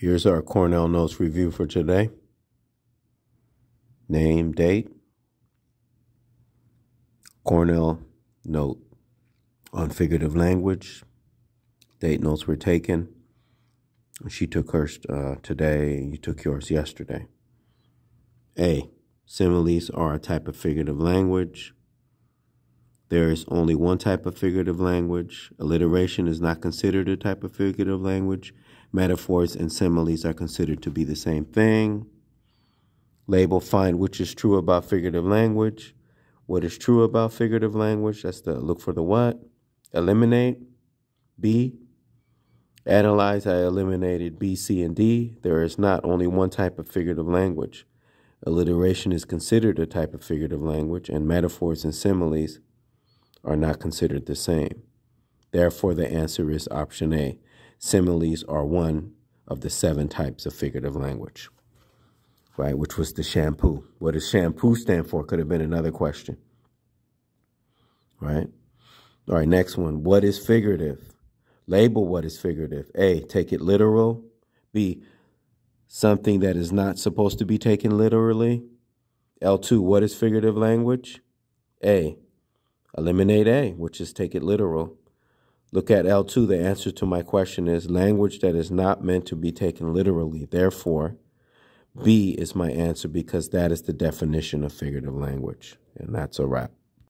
Here's our Cornell Notes review for today. Name, date. Cornell note on figurative language. Date notes were taken. She took hers uh, today, you took yours yesterday. A. Similes are a type of figurative language. There is only one type of figurative language. Alliteration is not considered a type of figurative language. Metaphors and similes are considered to be the same thing. Label find which is true about figurative language. What is true about figurative language? That's the look for the what. Eliminate. B. Analyze. I eliminated B, C, and D. There is not only one type of figurative language. Alliteration is considered a type of figurative language, and metaphors and similes are not considered the same. Therefore, the answer is option A. Similes are one of the seven types of figurative language, right? Which was the shampoo. What does shampoo stand for? Could have been another question, right? All right, next one. What is figurative? Label what is figurative. A, take it literal. B, something that is not supposed to be taken literally. L2, what is figurative language? A, eliminate A, which is take it literal. Look at L2. The answer to my question is language that is not meant to be taken literally. Therefore, B is my answer because that is the definition of figurative language. And that's a wrap.